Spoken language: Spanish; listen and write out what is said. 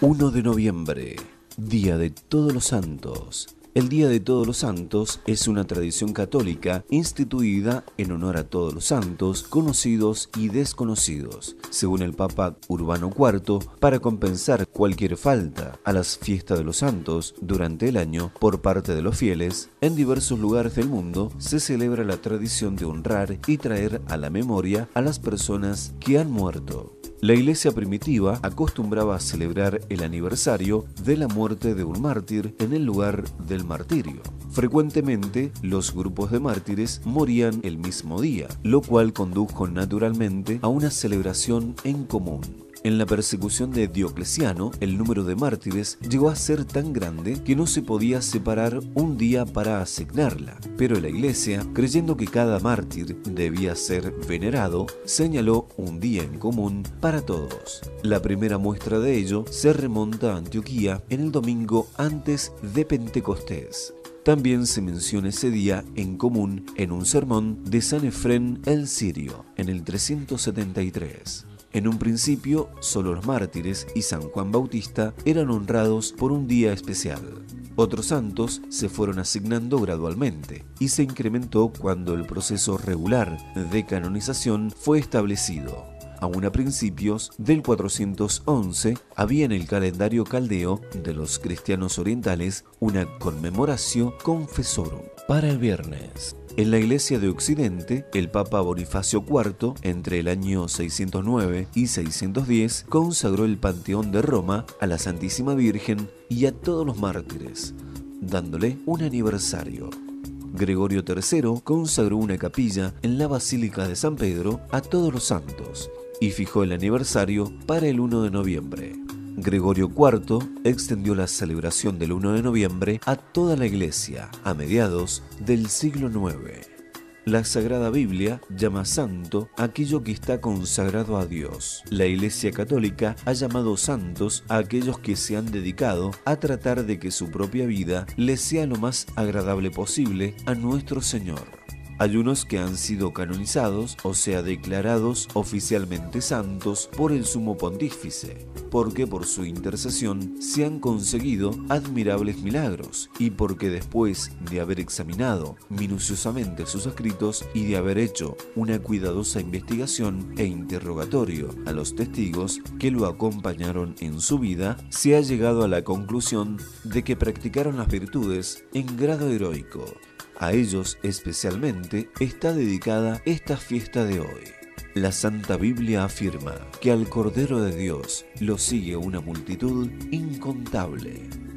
1 de noviembre, Día de Todos los Santos. El Día de Todos los Santos es una tradición católica instituida en honor a todos los santos, conocidos y desconocidos, según el Papa Urbano IV, para compensar cualquier falta a las fiestas de los santos durante el año por parte de los fieles. En diversos lugares del mundo se celebra la tradición de honrar y traer a la memoria a las personas que han muerto. La iglesia primitiva acostumbraba a celebrar el aniversario de la muerte de un mártir en el lugar del martirio. Frecuentemente, los grupos de mártires morían el mismo día, lo cual condujo naturalmente a una celebración en común. En la persecución de Diocleciano, el número de mártires llegó a ser tan grande que no se podía separar un día para asignarla. Pero la Iglesia, creyendo que cada mártir debía ser venerado, señaló un día en común para todos. La primera muestra de ello se remonta a Antioquía en el domingo antes de Pentecostés. También se menciona ese día en común en un sermón de San Efrén el Sirio, en el 373. En un principio, solo los mártires y San Juan Bautista eran honrados por un día especial. Otros santos se fueron asignando gradualmente y se incrementó cuando el proceso regular de canonización fue establecido. Aún a principios del 411 había en el calendario caldeo de los cristianos orientales una conmemoración confesorum para el viernes. En la Iglesia de Occidente, el Papa Bonifacio IV, entre el año 609 y 610, consagró el Panteón de Roma a la Santísima Virgen y a todos los mártires, dándole un aniversario. Gregorio III consagró una capilla en la Basílica de San Pedro a todos los santos y fijó el aniversario para el 1 de noviembre. Gregorio IV extendió la celebración del 1 de noviembre a toda la iglesia a mediados del siglo IX. La Sagrada Biblia llama santo aquello que está consagrado a Dios. La Iglesia Católica ha llamado santos a aquellos que se han dedicado a tratar de que su propia vida les sea lo más agradable posible a nuestro Señor. Hay unos que han sido canonizados, o sea, declarados oficialmente santos por el sumo pontífice, porque por su intercesión se han conseguido admirables milagros y porque después de haber examinado minuciosamente sus escritos y de haber hecho una cuidadosa investigación e interrogatorio a los testigos que lo acompañaron en su vida, se ha llegado a la conclusión de que practicaron las virtudes en grado heroico a ellos especialmente está dedicada esta fiesta de hoy. La Santa Biblia afirma que al Cordero de Dios lo sigue una multitud incontable.